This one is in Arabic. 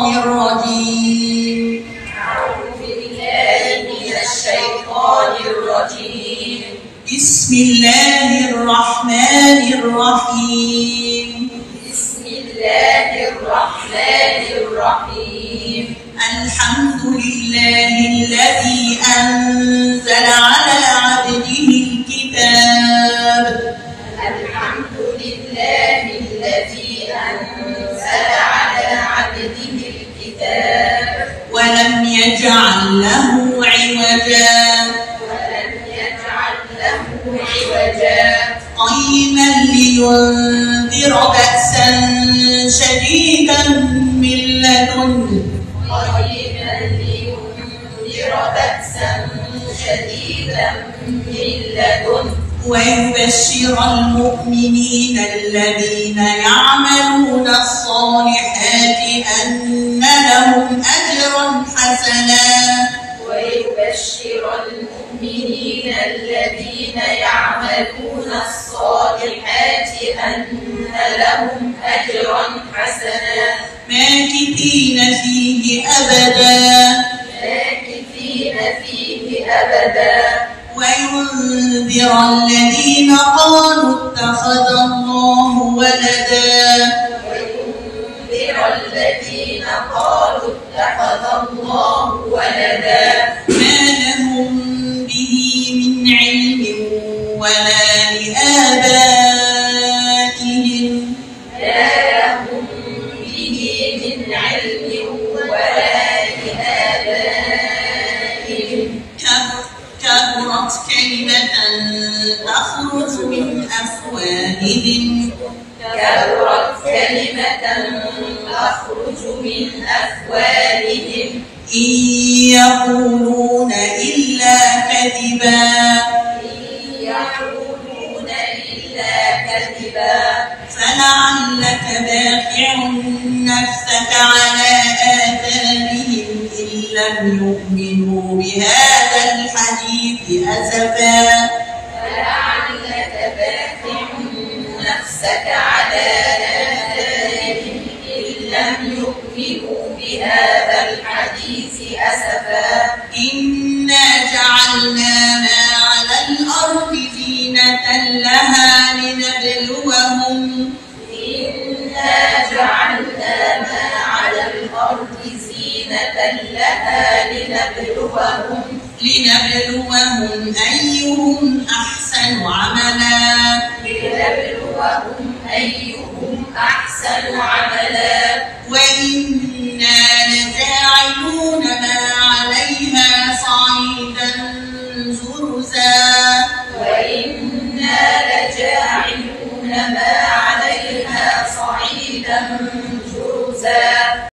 الشيطان الرجيم. أعوذ بالله من الشيطان الرجيم. بسم الله الرحمن الرحيم. بسم الله الرحمن الرحيم. الحمد يجعل له عوجا. ولم يجعل له عوجا قيما لينذر بأسا شديدا من لدنه قيما لينذر بأسا شديدا من لدنه. ويبشر المؤمنين الذين يعملون الصالحات أن حسنا ويبشر المؤمنين الذين يعملون الصالحات أن لهم أجرا حسنا. ماكثين فيه أبدا. ماكثين فيه أبدا. وينذر الذين قالوا اتخذ الله ولدا. وينذر الذين قالوا ولا لآبائهم لا لهم به من علم ولا لآبائهم كب- كبرت كلمة تخرج من أفواههم. كبرت كلمة تخرج من أفواههم إن يقولون يقولون إلا كذبا. فلعلك باخع نفسك على آثارهم إن لم يؤمنوا بهذا الحديث أسفا فلعلك باخع نفسك على آثارهم إن لم يؤمنوا بهذا الحديث أسفا إنا جعلنا لها لنبلوهم. إنا جعلنا ما على الأرض زينة لها لنبلوهم. لنبلوهم أيهم أحسن عملا. لنبلوهم أيهم أحسن عملا. وإنا لجاعلون